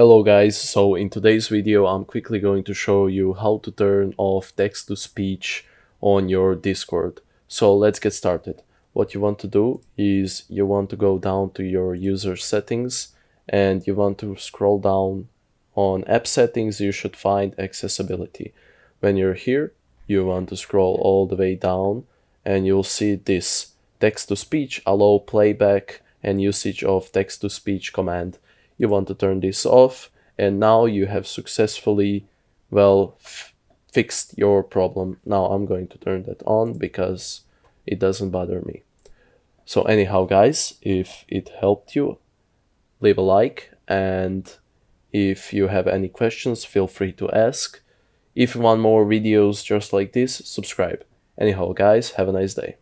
Hello guys, so in today's video I'm quickly going to show you how to turn off text-to-speech on your Discord. So let's get started. What you want to do is you want to go down to your user settings and you want to scroll down on app settings you should find accessibility. When you're here you want to scroll all the way down and you'll see this text-to-speech allow playback and usage of text-to-speech command you want to turn this off and now you have successfully well fixed your problem. Now i'm going to turn that on because it doesn't bother me. So anyhow guys if it helped you leave a like and if you have any questions feel free to ask. If you want more videos just like this subscribe. Anyhow guys have a nice day